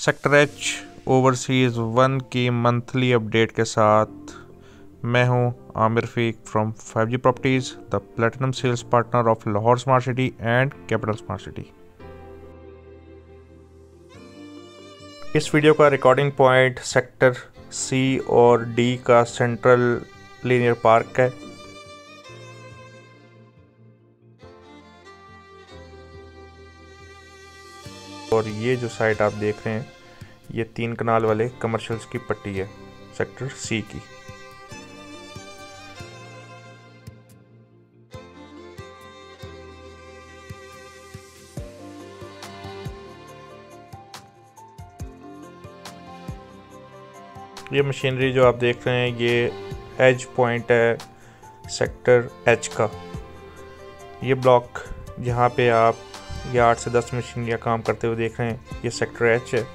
Sector H overseas one की monthly update के साथ मैं हूँ Aamir Feke from 5G properties the platinum sales partner of Lahore Smart City and Capital Smart City इस video का recording point sector C और D का central linear park है। और ये जो साइट आप देख रहे हैं, ये तीन कनाल वाले कमर्शियल्स की पट्टी है सेक्टर सी की। ये मशीनरी जो आप देख रहे हैं, ये एज पॉइंट है सेक्टर एच का। ये ब्लॉक जहाँ पे आप ये आठ से दस मशीनरियाँ काम करते हुए देख रहे हैं, ये सेक्टर एच है।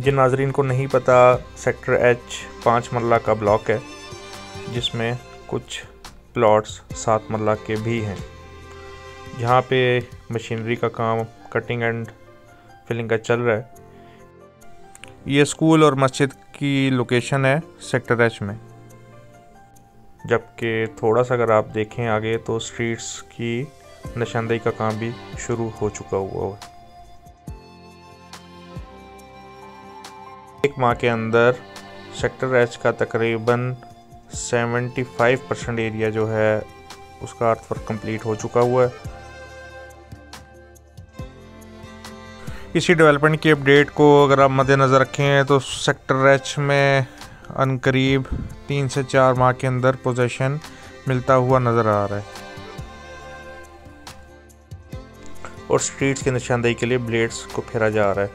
जिन नाजरीन को नहीं पता, सेक्टर एच पाँच मरला का ब्लॉक है, जिसमें कुछ प्लॉट्स सात मरला के भी हैं। जहाँ पे मशीनरी का काम, कटिंग एंड फिलिंग का चल रहा है ये स्कूल और मस्जिद की लोकेशन है सेक्टर एच में। जबकि थोड़ा सा अगर आप देखें आगे तो स्ट्रीट्स की निशानदेही का काम भी शुरू हो चुका हुआ है। एक माह के अंदर सेक्टर एच का तकरीबन 75 परसेंट एरिया जो है, उसका अर्थ वर्क कंप्लीट हो चुका हुआ है। इसी डेवलपमेंट की अपडेट को अगर आप मद्देनज़र रखें तो सेक्टर एच में अनकरीब तीन से चार माह के अंदर पोजीशन मिलता हुआ नज़र आ रहा है। और स्ट्रीट्स की निशानदेही के लिए ब्लेड्स को फेरा जा रहा है।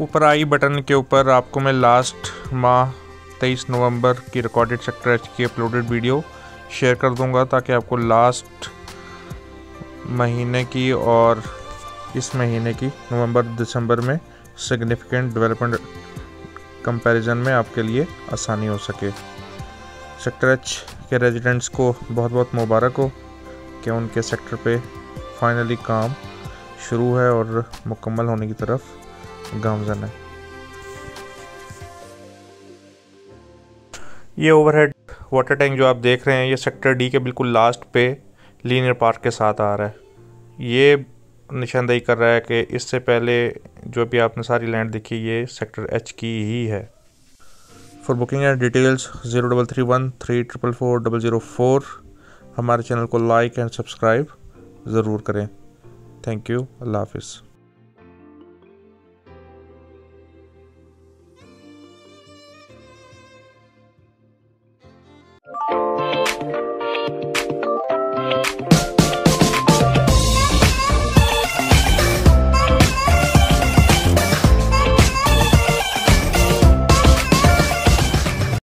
ऊपर आई बटन के ऊपर आपको मैं लास्ट माह 23 नवंबर की रिकॉर्डेड सेक्टर एच की अपलोडेड वीडियो शेयर कर दूँगा ताकि आपको लास्ट महीने की और इस महीने की नवंबर, दिसंबर में सिग्निफिकेंट डेवलपमेंट कंपैरिजन में आपके लिए आसानी हो सके। सेक्टर एच के रेजिडेंट्स को बहुत बहुत मुबारक हो कि उनके सेक्टर पे फाइनली काम शुरू है और मुकम्मल होने की तरफ़ गामजन है। ये ओवरहेड वाटर टैंक जो आप देख रहे हैं, ये सेक्टर डी के बिल्कुल लास्ट पे लीनियर पार्क के साथ आ रहा है। ये निशानदेही कर रहा है कि इससे पहले जो भी आपने सारी लैंड देखी, ये सेक्टर एच की ही है। For booking and details zero double three one three triple four double zero four हमारे चैनल को लाइक एंड सब्सक्राइब ज़रूर करें। थैंक यू अल्लाह हाफिज़।